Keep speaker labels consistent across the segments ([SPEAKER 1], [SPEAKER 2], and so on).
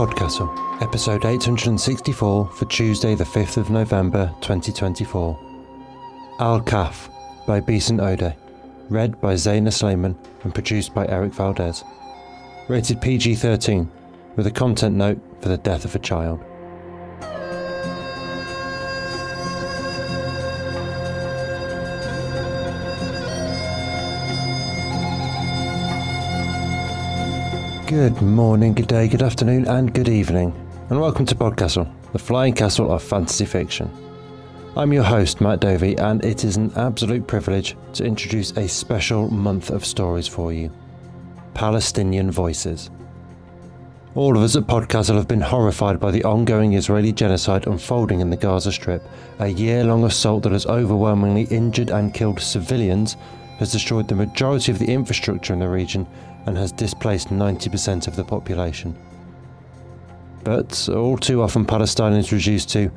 [SPEAKER 1] Podcastle, episode 864 for Tuesday, the 5th of November 2024. Al Kahf by Beeson Ode, read by Zaina Slayman and produced by Eric Valdes. Rated PG 13, with a content note for the death of a child. Good morning, good day, good afternoon, and good evening, and welcome to Podcastle, the flying castle of fantasy fiction. I'm your host, Matt Dovey, and it is an absolute privilege to introduce a special month of stories for you Palestinian Voices. All of us at Podcastle have been horrified by the ongoing Israeli genocide unfolding in the Gaza Strip. A year long assault that has overwhelmingly injured and killed civilians has destroyed the majority of the infrastructure in the region and has displaced 90% of the population. But all too often, Palestine is reduced to,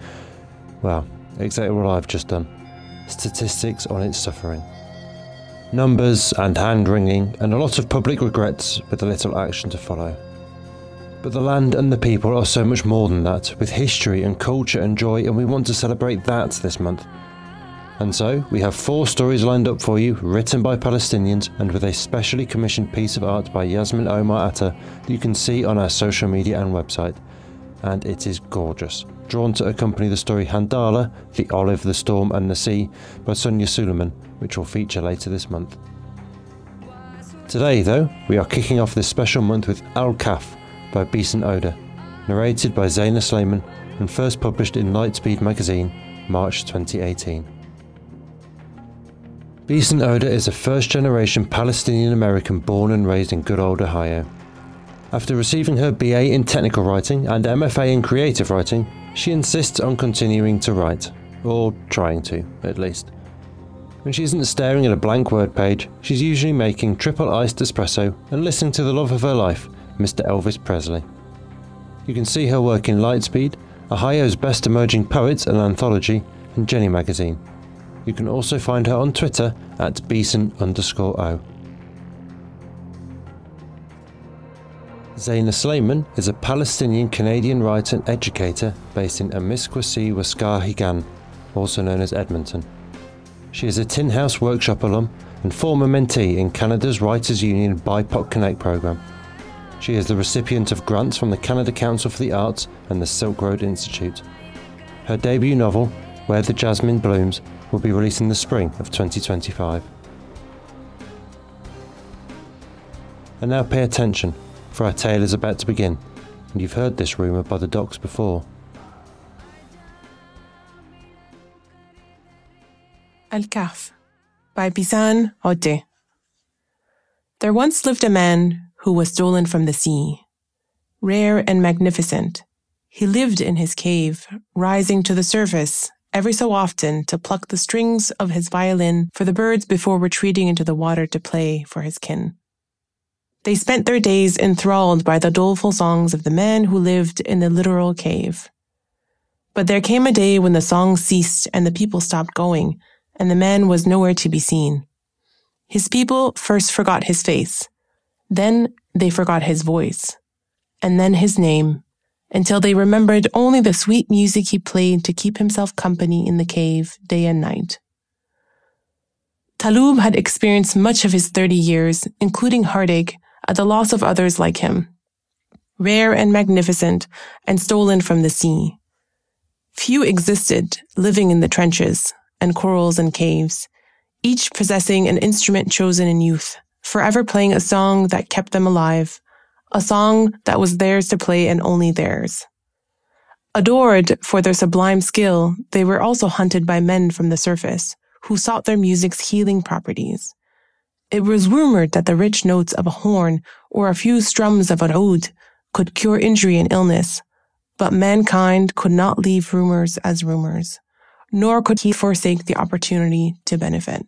[SPEAKER 1] well, exactly what I've just done statistics on its suffering. Numbers and hand wringing, and a lot of public regrets with a little action to follow. But the land and the people are so much more than that, with history and culture and joy, and we want to celebrate that this month. And so, we have four stories lined up for you, written by Palestinians, and with a specially commissioned piece of art by Yasmin Omar Atta that you can see on our social media and website. And it is gorgeous. Drawn to accompany the story Handala, The Olive, the Storm, and the Sea by Sonia Suleiman, which will feature later this month. Today, though, we are kicking off this special month with Al Kahf by Beeson Oda, narrated by Zaina Slayman and first published in Lightspeed magazine, March 2018. Beeson Ode is a first generation Palestinian American born and raised in good old Ohio. After receiving her BA in technical writing and MFA in creative writing, she insists on continuing to write, or trying to, at least. When she isn't staring at a blank word page, she's usually making triple iced espresso and listening to the love of her life, Mr. Elvis Presley. You can see her work in Lightspeed, Ohio's best emerging poets and anthology, and Jenny magazine. You can also find her on Twitter at Beeson underscore O. Zaina Slayman is a Palestinian Canadian writer and educator based in Amiskwacy, Waskahigan, also known as Edmonton. She is a Tin House Workshop alum and former mentee in Canada's Writers Union BIPOC Connect program. She is the recipient of grants from the Canada Council for the Arts and the Silk Road Institute. Her debut novel, Where the Jasmine Blooms, will be released in the spring of 2025. And now pay attention, for our tale is about to begin, and you've heard this rumour by the docks before.
[SPEAKER 2] Al Kahf by Beeson Ode. There once lived a man who was stolen from the sea. Rare and magnificent, he lived in his cave, rising to the surface every so often to pluck the strings of his violin for the birds before retreating into the water to play for his kin. They spent their days enthralled by the doleful songs of the man who lived in the literal cave. But there came a day when the songs ceased and the people stopped going, and the man was nowhere to be seen. His people first forgot his face, then they forgot his voice, and then his name, until they remembered only the sweet music he played to keep himself company in the cave day and night. Talub had experienced much of his 30 years, including heartache, at the loss of others like him. Rare and magnificent, and stolen from the sea. Few existed, living in the trenches, and corals and caves, each possessing an instrument chosen in youth, forever playing a song that kept them alive, a song that was theirs to play and only theirs. Adored for their sublime skill, they were also hunted by men from the surface, who sought their music's healing properties. It was rumored that the rich notes of a horn or a few strums of an oud could cure injury and illness, but mankind could not leave rumors as rumors, nor could he forsake the opportunity to benefit.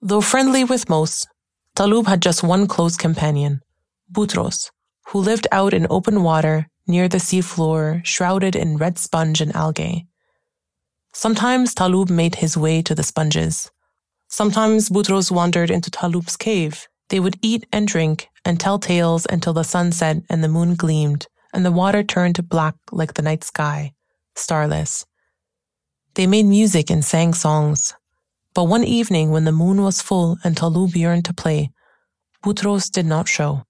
[SPEAKER 2] Though friendly with most, Talub had just one close companion, Boutros, who lived out in open water near the seafloor, shrouded in red sponge and algae. Sometimes Talub made his way to the sponges. Sometimes Boutros wandered into Talub's cave. They would eat and drink and tell tales until the sun set and the moon gleamed, and the water turned to black like the night sky, starless. They made music and sang songs. But one evening when the moon was full and Talub yearned to play, Boutros did not show.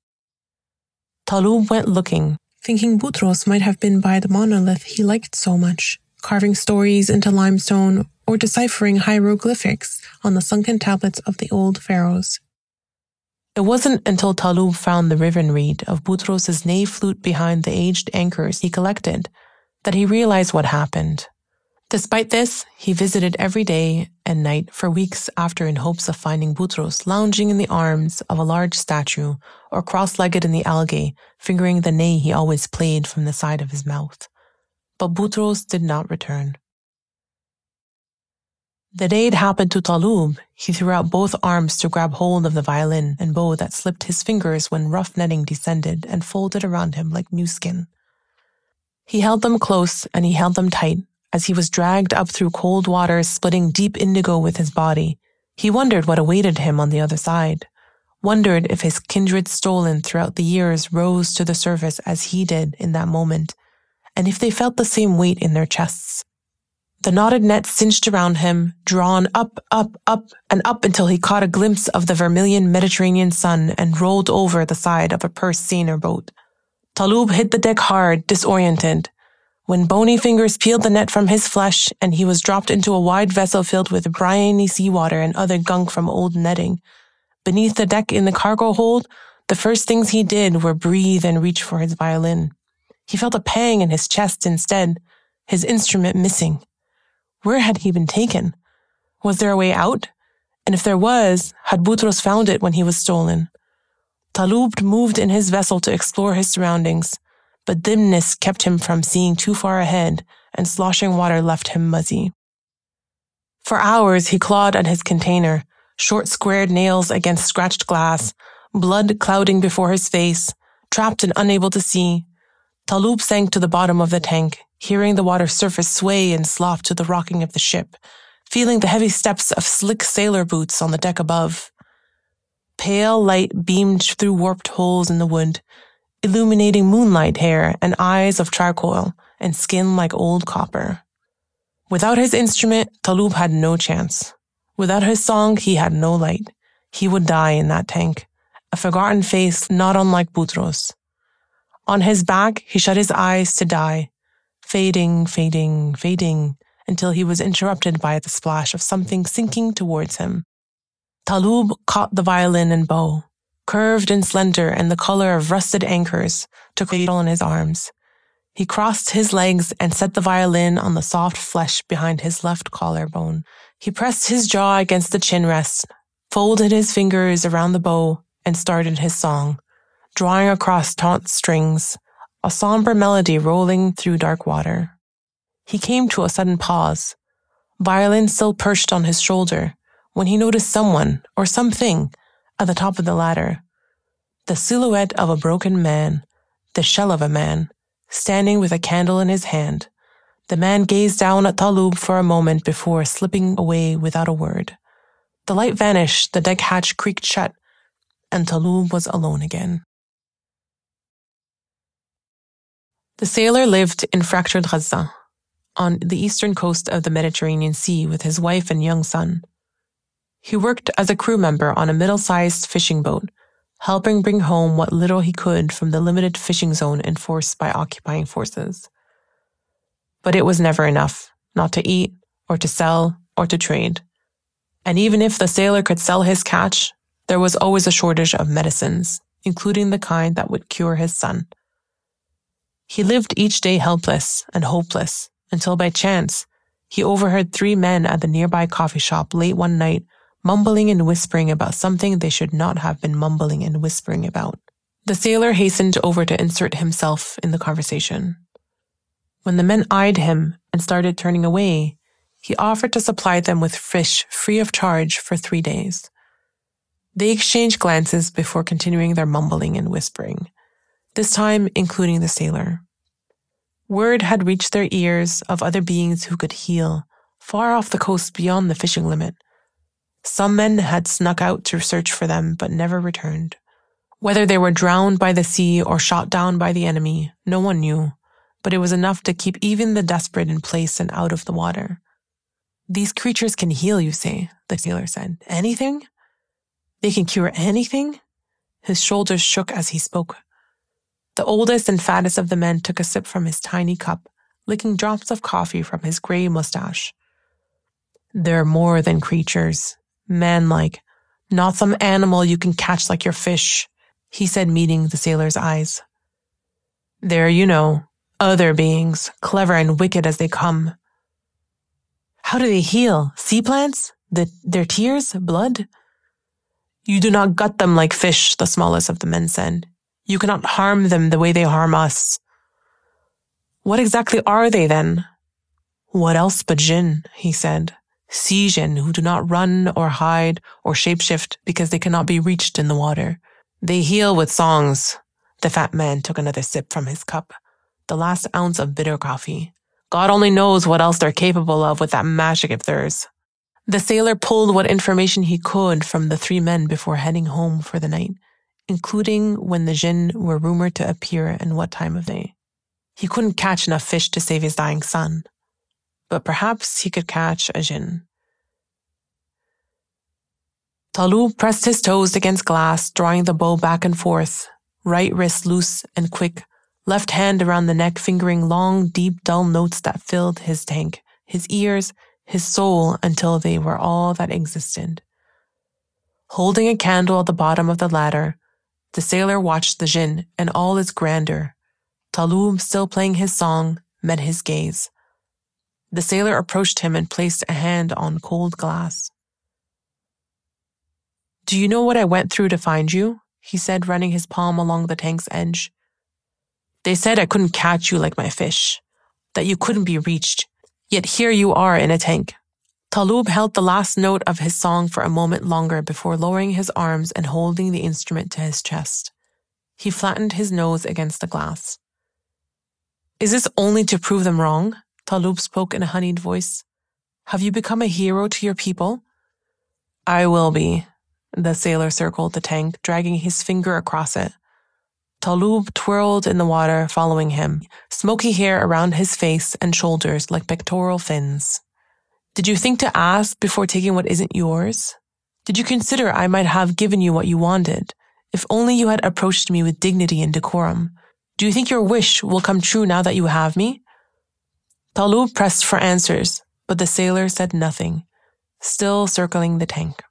[SPEAKER 2] Talub went looking, thinking Boutros might have been by the monolith he liked so much, carving stories into limestone or deciphering hieroglyphics on the sunken tablets of the old pharaohs. It wasn't until Talub found the riven reed of Boutros's ney flute behind the aged anchors he collected that he realized what happened. Despite this, he visited every day and night for weeks after in hopes of finding Boutros lounging in the arms of a large statue or cross-legged in the algae, fingering the ney he always played from the side of his mouth. But Boutros did not return. The day it happened to Talub, he threw out both arms to grab hold of the violin and bow that slipped his fingers when rough netting descended and folded around him like new skin. He held them close and he held them tight as he was dragged up through cold water, splitting deep indigo with his body. He wondered what awaited him on the other side, wondered if his kindred stolen throughout the years rose to the surface as he did in that moment, and if they felt the same weight in their chests. The knotted net cinched around him, drawn up, up, up, and up until he caught a glimpse of the vermilion Mediterranean sun and rolled over the side of a pursed seiner boat. Talub hit the deck hard, disoriented, when bony fingers peeled the net from his flesh and he was dropped into a wide vessel filled with briny seawater and other gunk from old netting. Beneath the deck in the cargo hold, the first things he did were breathe and reach for his violin. He felt a pang in his chest instead, his instrument missing. Where had he been taken? Was there a way out? And if there was, had Boutros found it when he was stolen? Talub moved in his vessel to explore his surroundings but dimness kept him from seeing too far ahead, and sloshing water left him muzzy. For hours he clawed at his container, short squared nails against scratched glass, blood clouding before his face, trapped and unable to see. Talub sank to the bottom of the tank, hearing the water surface sway and slop to the rocking of the ship, feeling the heavy steps of slick sailor boots on the deck above. Pale light beamed through warped holes in the wood, illuminating moonlight hair and eyes of charcoal and skin like old copper. Without his instrument, Talub had no chance. Without his song, he had no light. He would die in that tank, a forgotten face not unlike Boutros. On his back, he shut his eyes to die, fading, fading, fading, until he was interrupted by the splash of something sinking towards him. Talub caught the violin and bow, curved and slender and the color of rusted anchors, took cradle in his arms. He crossed his legs and set the violin on the soft flesh behind his left collarbone. He pressed his jaw against the chin rest, folded his fingers around the bow, and started his song, drawing across taut strings, a somber melody rolling through dark water. He came to a sudden pause, violin still perched on his shoulder, when he noticed someone or something at the top of the ladder, the silhouette of a broken man, the shell of a man, standing with a candle in his hand. The man gazed down at Talub for a moment before slipping away without a word. The light vanished, the deck hatch creaked shut, and Talub was alone again. The sailor lived in fractured Gaza, on the eastern coast of the Mediterranean Sea with his wife and young son. He worked as a crew member on a middle sized fishing boat, helping bring home what little he could from the limited fishing zone enforced by occupying forces. But it was never enough, not to eat, or to sell, or to trade. And even if the sailor could sell his catch, there was always a shortage of medicines, including the kind that would cure his son. He lived each day helpless and hopeless until by chance he overheard three men at the nearby coffee shop late one night mumbling and whispering about something they should not have been mumbling and whispering about. The sailor hastened over to insert himself in the conversation. When the men eyed him and started turning away, he offered to supply them with fish free of charge for three days. They exchanged glances before continuing their mumbling and whispering, this time including the sailor. Word had reached their ears of other beings who could heal, far off the coast beyond the fishing limit, some men had snuck out to search for them but never returned. Whether they were drowned by the sea or shot down by the enemy, no one knew, but it was enough to keep even the desperate in place and out of the water. These creatures can heal, you say, the sailor said. Anything? They can cure anything? His shoulders shook as he spoke. The oldest and fattest of the men took a sip from his tiny cup, licking drops of coffee from his gray mustache. They're more than creatures, man like, not some animal you can catch like your fish he said, meeting the sailor's eyes. They're, you know, other beings, clever and wicked as they come. How do they heal? Sea plants? The, their tears? Blood? You do not gut them like fish, the smallest of the men said. You cannot harm them the way they harm us. What exactly are they then? What else but jinn, he said. Jinn who do not run or hide or shapeshift because they cannot be reached in the water. They heal with songs. The fat man took another sip from his cup, the last ounce of bitter coffee. God only knows what else they're capable of with that magic of theirs. The sailor pulled what information he could from the three men before heading home for the night, including when the jinn were rumored to appear and what time of day. He couldn't catch enough fish to save his dying son, but perhaps he could catch a jinn. Talub pressed his toes against glass, drawing the bow back and forth, right wrist loose and quick, left hand around the neck, fingering long, deep, dull notes that filled his tank, his ears, his soul until they were all that existed. Holding a candle at the bottom of the ladder, the sailor watched the jinn and all its grandeur. Talub, still playing his song, met his gaze. The sailor approached him and placed a hand on cold glass. Do you know what I went through to find you? He said, running his palm along the tank's edge. They said I couldn't catch you like my fish, that you couldn't be reached, yet here you are in a tank. Talub held the last note of his song for a moment longer before lowering his arms and holding the instrument to his chest. He flattened his nose against the glass. Is this only to prove them wrong? Talub spoke in a honeyed voice. Have you become a hero to your people? I will be, the sailor circled the tank, dragging his finger across it. Talub twirled in the water, following him, smoky hair around his face and shoulders like pectoral fins. Did you think to ask before taking what isn't yours? Did you consider I might have given you what you wanted, if only you had approached me with dignity and decorum? Do you think your wish will come true now that you have me? Talub pressed for answers, but the sailor said nothing, still circling the tank.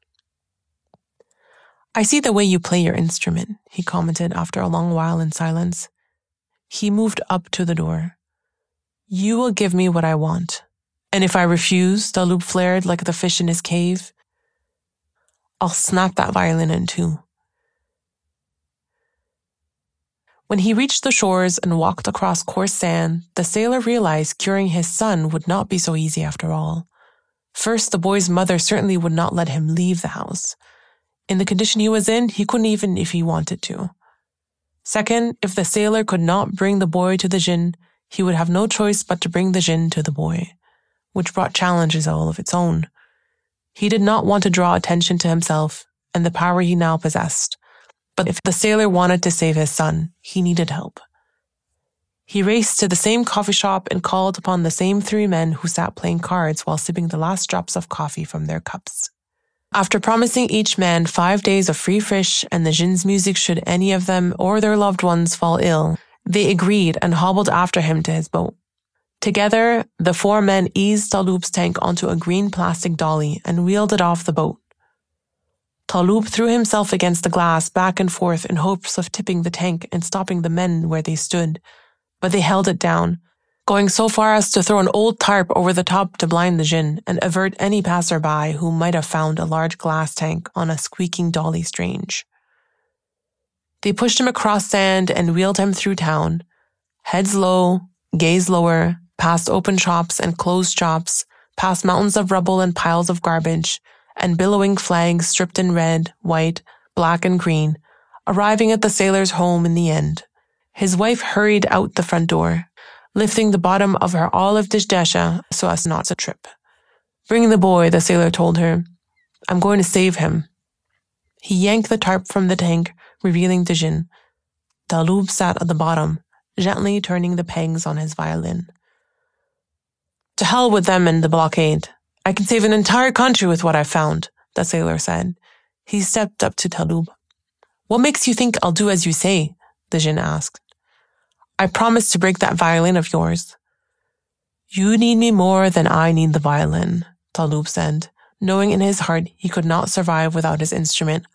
[SPEAKER 2] I see the way you play your instrument, he commented after a long while in silence. He moved up to the door. You will give me what I want. And if I refuse, Talub flared like the fish in his cave, I'll snap that violin in two. When he reached the shores and walked across coarse sand, the sailor realized curing his son would not be so easy after all. First, the boy's mother certainly would not let him leave the house. In the condition he was in, he couldn't even if he wanted to. Second, if the sailor could not bring the boy to the jinn, he would have no choice but to bring the jinn to the boy, which brought challenges all of its own. He did not want to draw attention to himself and the power he now possessed, but if the sailor wanted to save his son, he needed help. He raced to the same coffee shop and called upon the same three men who sat playing cards while sipping the last drops of coffee from their cups. After promising each man five days of free fish and the jinn's music should any of them or their loved ones fall ill, they agreed and hobbled after him to his boat. Together, the four men eased Talub's tank onto a green plastic dolly and wheeled it off the boat. Talub threw himself against the glass back and forth in hopes of tipping the tank and stopping the men where they stood, but they held it down, going so far as to throw an old tarp over the top to blind the jinn and avert any passerby who might have found a large glass tank on a squeaking dolly strange. They pushed him across sand and wheeled him through town, heads low, gaze lower, past open shops and closed shops, past mountains of rubble and piles of garbage, and billowing flags stripped in red, white, black, and green, arriving at the sailor's home in the end. His wife hurried out the front door, lifting the bottom of her olive dishdasha so as not to trip. Bring the boy, the sailor told her. I'm going to save him. He yanked the tarp from the tank, revealing jinn. Talub sat at the bottom, gently turning the pegs on his violin. To hell with them and the blockade. I can save an entire country with what I've found, the sailor said. He stepped up to Talub. What makes you think I'll do as you say? the jinn asked. I promise to break that violin of yours. You need me more than I need the violin, Talub said, knowing in his heart he could not survive without his instrument,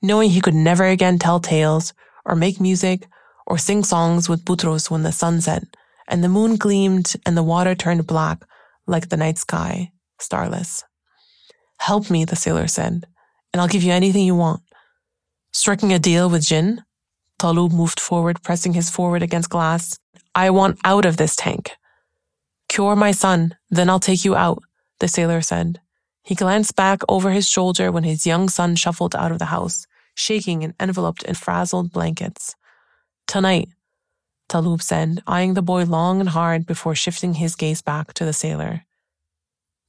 [SPEAKER 2] knowing he could never again tell tales or make music or sing songs with Boutros when the sun set and the moon gleamed and the water turned black like the night sky, starless. Help me, the sailor said, and I'll give you anything you want. Striking a deal with jinn, Talub moved forward, pressing his forehead against glass. I want out of this tank. Cure my son, then I'll take you out, the sailor said. He glanced back over his shoulder when his young son shuffled out of the house, shaking and enveloped in frazzled blankets. Tonight, Talub said, eyeing the boy long and hard before shifting his gaze back to the sailor.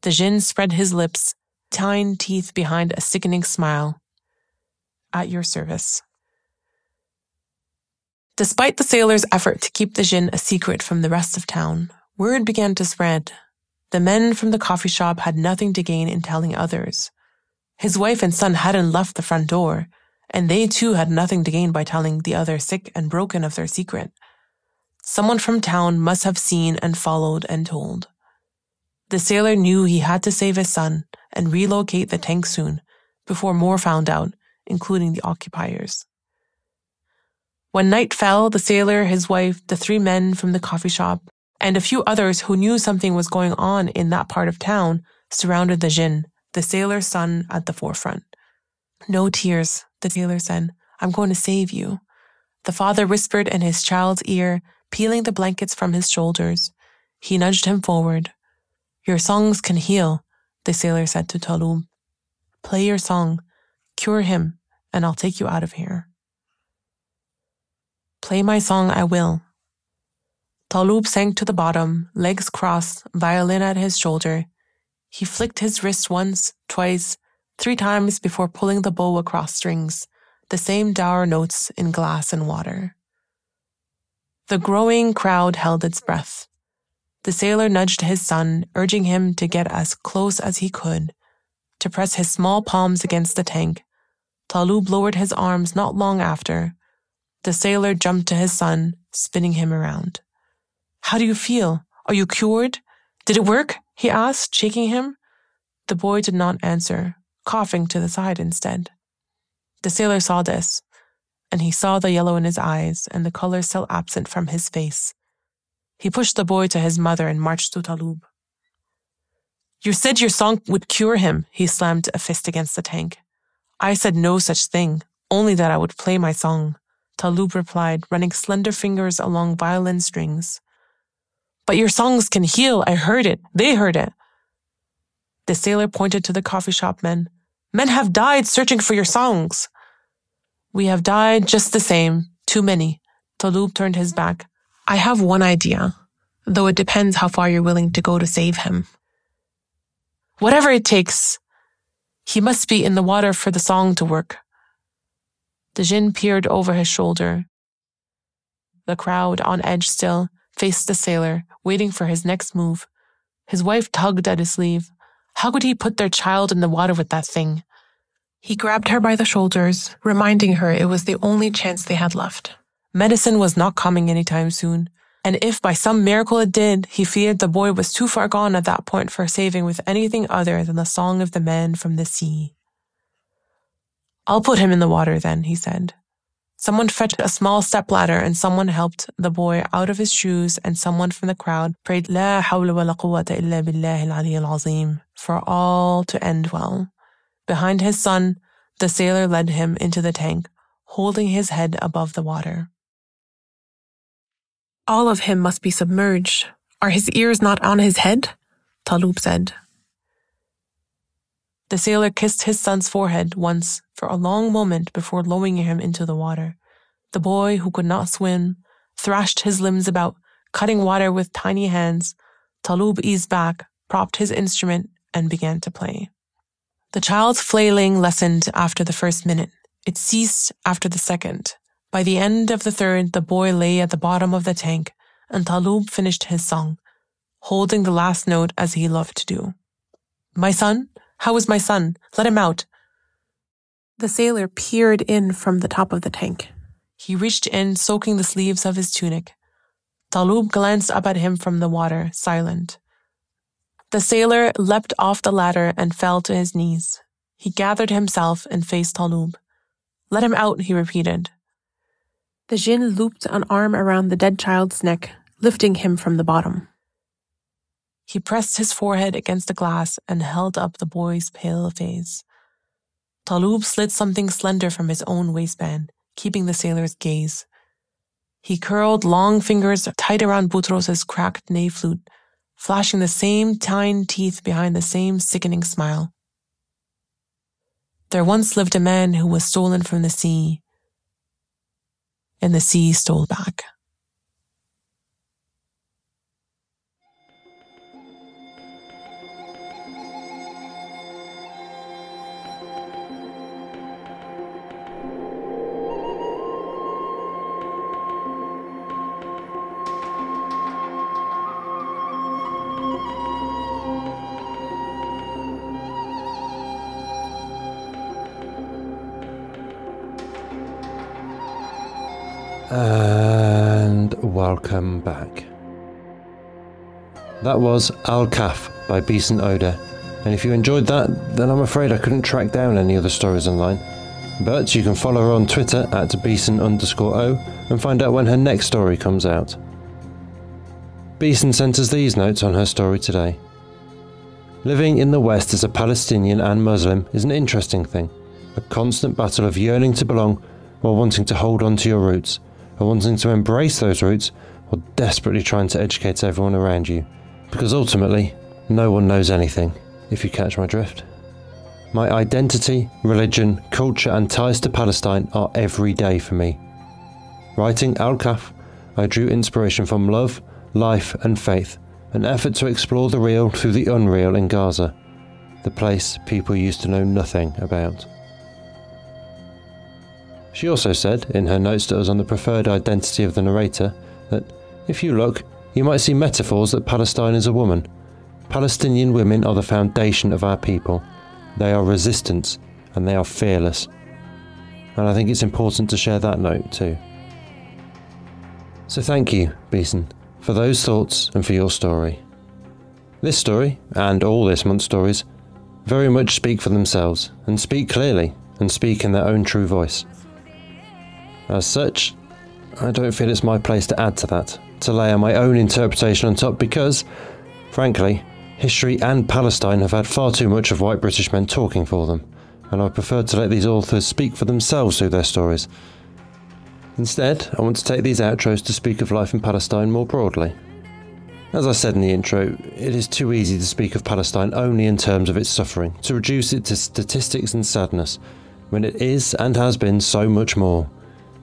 [SPEAKER 2] The jinn spread his lips, tine teeth behind a sickening smile. At your service. Despite the sailor's effort to keep the jinn a secret from the rest of town, word began to spread. The men from the coffee shop had nothing to gain in telling others. His wife and son hadn't left the front door, and they too had nothing to gain by telling the other sick and broken of their secret. Someone from town must have seen and followed and told. The sailor knew he had to save his son and relocate the tank soon before more found out, including the occupiers. When night fell, the sailor, his wife, the three men from the coffee shop, and a few others who knew something was going on in that part of town surrounded the jinn, the sailor's son at the forefront. No tears, the sailor said. I'm going to save you. The father whispered in his child's ear peeling the blankets from his shoulders. He nudged him forward. Your songs can heal, the sailor said to Talub. Play your song, cure him, and I'll take you out of here. Play my song, I will. Talub sank to the bottom, legs crossed, violin at his shoulder. He flicked his wrist once, twice, three times before pulling the bow across strings, the same dour notes in glass and water. The growing crowd held its breath. The sailor nudged his son, urging him to get as close as he could, to press his small palms against the tank. Talub lowered his arms not long after. The sailor jumped to his son, spinning him around. How do you feel? Are you cured? Did it work? he asked, shaking him. The boy did not answer, coughing to the side instead. The sailor saw this and he saw the yellow in his eyes and the color still absent from his face. He pushed the boy to his mother and marched to Talub. You said your song would cure him, he slammed a fist against the tank. I said no such thing, only that I would play my song. Talub replied, running slender fingers along violin strings. But your songs can heal, I heard it, they heard it. The sailor pointed to the coffee shop men. Men have died searching for your songs. We have died just the same, too many. Talub turned his back. I have one idea, though it depends how far you're willing to go to save him. Whatever it takes, he must be in the water for the song to work. The jinn peered over his shoulder. The crowd, on edge still, faced the sailor, waiting for his next move. His wife tugged at his sleeve. How could he put their child in the water with that thing? He grabbed her by the shoulders, reminding her it was the only chance they had left. Medicine was not coming anytime soon, and if by some miracle it did, he feared the boy was too far gone at that point for saving with anything other than the song of the man from the sea. I'll put him in the water then, he said. Someone fetched a small stepladder and someone helped the boy out of his shoes and someone from the crowd prayed La wa la quwwata illa billahi al azim for all to end well. Behind his son, the sailor led him into the tank, holding his head above the water. All of him must be submerged. Are his ears not on his head? Talub said. The sailor kissed his son's forehead once for a long moment before lowering him into the water. The boy, who could not swim, thrashed his limbs about, cutting water with tiny hands. Talub eased back, propped his instrument, and began to play. The child's flailing lessened after the first minute. It ceased after the second. By the end of the third, the boy lay at the bottom of the tank, and Talub finished his song, holding the last note as he loved to do. My son? How is my son? Let him out. The sailor peered in from the top of the tank. He reached in, soaking the sleeves of his tunic. Talub glanced up at him from the water, silent. The sailor leapt off the ladder and fell to his knees. He gathered himself and faced Talub. Let him out, he repeated. The Jinn looped an arm around the dead child's neck, lifting him from the bottom. He pressed his forehead against the glass and held up the boy's pale face. Talub slid something slender from his own waistband, keeping the sailor's gaze. He curled long fingers tight around Boutros's cracked ney flute, flashing the same tine teeth behind the same sickening smile. There once lived a man who was stolen from the sea, and the sea stole back.
[SPEAKER 1] And welcome back. That was Al Kahf by Beeson Oda. And if you enjoyed that, then I'm afraid I couldn't track down any other stories online. But you can follow her on Twitter at Beeson underscore O and find out when her next story comes out. Beeson sent us these notes on her story today. Living in the West as a Palestinian and Muslim is an interesting thing, a constant battle of yearning to belong while wanting to hold on to your roots and wanting to embrace those roots or desperately trying to educate everyone around you. Because ultimately, no one knows anything, if you catch my drift. My identity, religion, culture, and ties to Palestine are every day for me. Writing Al Kahf, I drew inspiration from love, life, and faith, an effort to explore the real through the unreal in Gaza, the place people used to know nothing about. She also said, in her notes to us on the preferred identity of the narrator, that if you look, you might see metaphors that Palestine is a woman. Palestinian women are the foundation of our people. They are resistance and they are fearless. And I think it's important to share that note too. So thank you, Beeson, for those thoughts and for your story. This story, and all this month's stories, very much speak for themselves and speak clearly and speak in their own true voice. As such, I don't feel it's my place to add to that, to layer my own interpretation on top because, frankly, history and Palestine have had far too much of white British men talking for them, and I prefer to let these authors speak for themselves through their stories. Instead, I want to take these outros to speak of life in Palestine more broadly. As I said in the intro, it is too easy to speak of Palestine only in terms of its suffering, to reduce it to statistics and sadness, when it is and has been so much more.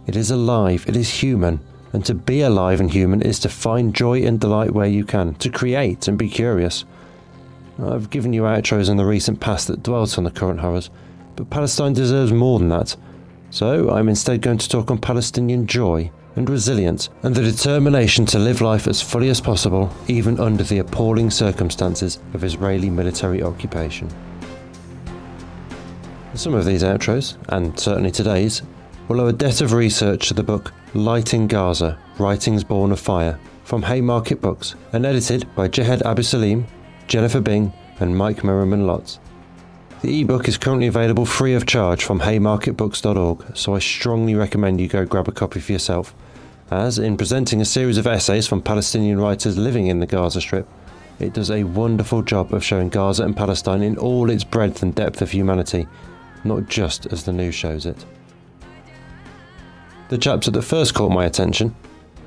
[SPEAKER 1] It is alive, it is human, and to be alive and human is to find joy and delight where you can, to create and be curious. I've given you outros in the recent past that dwelt on the current horrors, but Palestine deserves more than that. So I'm instead going to talk on Palestinian joy and resilience and the determination to live life as fully as possible, even under the appalling circumstances of Israeli military occupation. Some of these outros, and certainly today's, will owe a debt of research to the book Light in Gaza Writings Born of Fire from Haymarket Books and edited by Jehad Abusalim, Jennifer Bing, and Mike Merryman-Lotze. The ebook is currently available free of charge from haymarketbooks.org, so I strongly recommend you go grab a copy for yourself, as in presenting a series of essays from Palestinian writers living in the Gaza Strip, it does a wonderful job of showing Gaza and Palestine in all its breadth and depth of humanity, not just as the news shows it. The chapter that first caught my attention,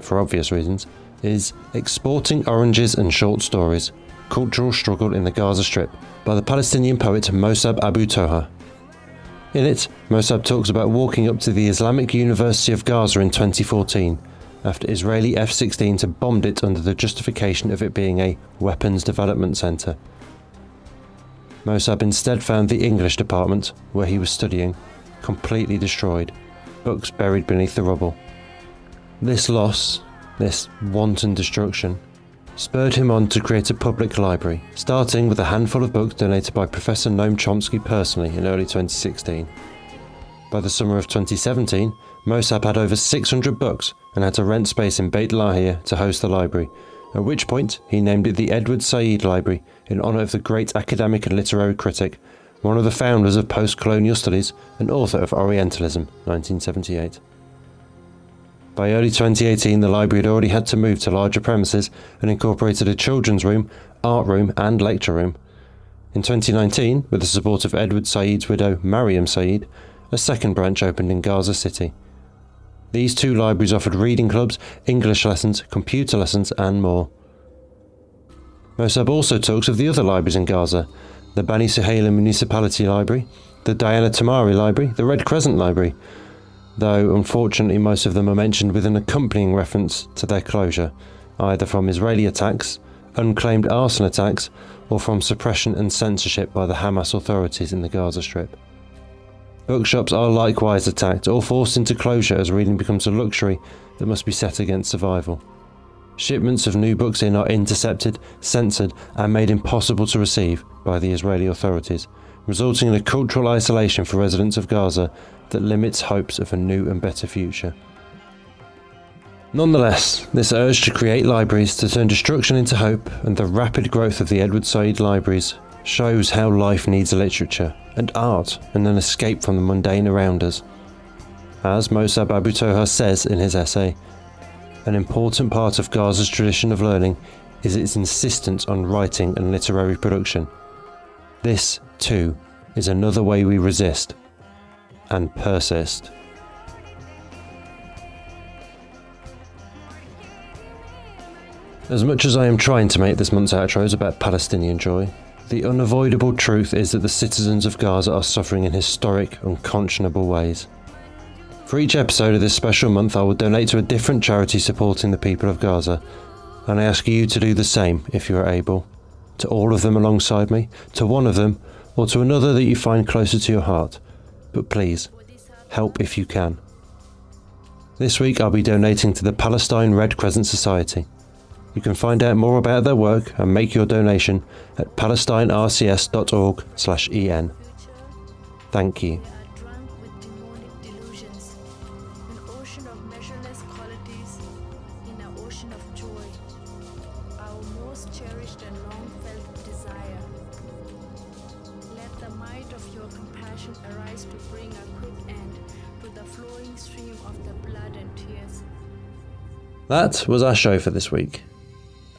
[SPEAKER 1] for obvious reasons, is Exporting Oranges and Short Stories Cultural Struggle in the Gaza Strip by the Palestinian poet Mosab Abu Toha. In it, Mosab talks about walking up to the Islamic University of Gaza in 2014 after Israeli F 16s had bombed it under the justification of it being a weapons development centre. Mosab instead found the English department, where he was studying, completely destroyed, books buried beneath the rubble. This loss, this wanton destruction, spurred him on to create a public library, starting with a handful of books donated by Professor Noam Chomsky personally in early 2016. By the summer of 2017, Mosab had over 600 books and had to rent space in Beit Lahia to host the library, at which point he named it the Edward Said Library in honour of the great academic and literary critic, one of the founders of post colonial studies and author of Orientalism, 1978. By early 2018, the library had already had to move to larger premises and incorporated a children's room, art room, and lecture room. In 2019, with the support of Edward Said's widow, Mariam Said, a second branch opened in Gaza City. These two libraries offered reading clubs, English lessons, computer lessons, and more. Mosab also talks of the other libraries in Gaza the Bani Suhayla Municipality Library, the Diana Tamari Library, the Red Crescent Library, though unfortunately most of them are mentioned with an accompanying reference to their closure, either from Israeli attacks, unclaimed arson attacks, or from suppression and censorship by the Hamas authorities in the Gaza Strip. Bookshops are likewise attacked or forced into closure as reading becomes a luxury that must be set against survival. Shipments of new books in are intercepted, censored, and made impossible to receive by the Israeli authorities, resulting in a cultural isolation for residents of Gaza that limits hopes of a new and better future. Nonetheless, this urge to create libraries to turn destruction into hope and the rapid growth of the Edward Said libraries shows how life needs literature and art and an escape from the mundane around us. As Mosab Abu Toha says in his essay, an important part of Gaza's tradition of learning is its insistence on writing and literary production. This, too, is another way we resist and persist. As much as I am trying to make this month's outros about Palestinian joy, the unavoidable truth is that the citizens of Gaza are suffering in historic, unconscionable ways. For each episode of this special month, I will donate to a different charity supporting the people of Gaza, and I ask you to do the same if you are able. To all of them alongside me, to one of them, or to another that you find closer to your heart. But please, help if you can. This week I'll be donating to the Palestine Red Crescent Society. You can find out more about their work and make your donation at palestinercs.org/en. Thank you. That was our show for this week.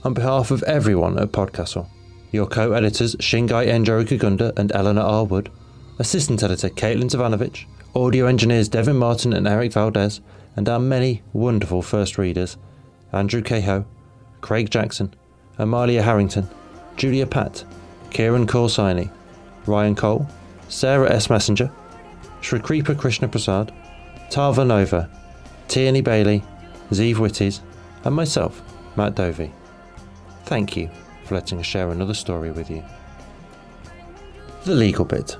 [SPEAKER 1] On behalf of everyone at Podcastle, your co editors Shingai Njeri Kagunda and Eleanor R. Wood, assistant editor Caitlin Zavanovich, audio engineers Devin Martin and Eric Valdes, and our many wonderful first readers Andrew Cahoe, Craig Jackson, Amalia Harrington, Julia Pat, Kieran Corsaini, Ryan Cole, Sarah S. Messenger, Shrikripa Krishna Prasad, Tava Nova, Tierney Bailey, Zeev Witties, and myself, Matt Dovey. Thank you for letting us share another story with you. The Legal Bit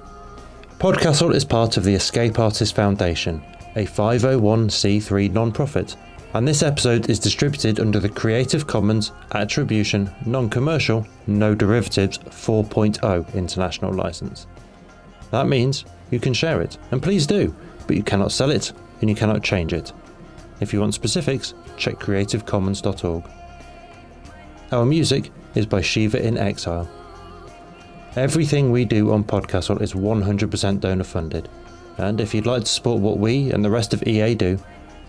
[SPEAKER 1] Podcastle is part of the Escape Artist Foundation, a 501c3 non-profit, and this episode is distributed under the Creative Commons Attribution Non-Commercial No Derivatives 4.0 international license. That means you can share it, and please do, but you cannot sell it and you cannot change it. If you want specifics, check creativecommons.org. Our music is by Shiva in Exile. Everything we do on Podcastle is 100% donor funded, and if you'd like to support what we and the rest of EA do,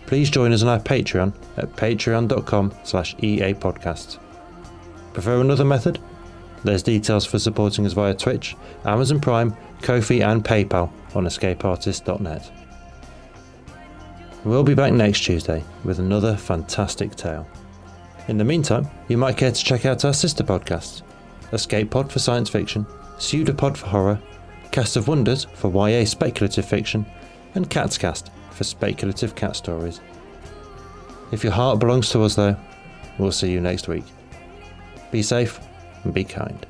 [SPEAKER 1] please join us on our Patreon at patreon.com slash eapodcasts. Prefer another method? There's details for supporting us via Twitch, Amazon Prime, Ko-fi and PayPal on escapeartist.net. We'll be back next Tuesday with another fantastic tale. In the meantime, you might care to check out our sister podcasts Escape Pod for science fiction, Pseudopod for horror, Cast of Wonders for YA speculative fiction, and Cat's Cast for speculative cat stories. If your heart belongs to us, though, we'll see you next week. Be safe and be kind.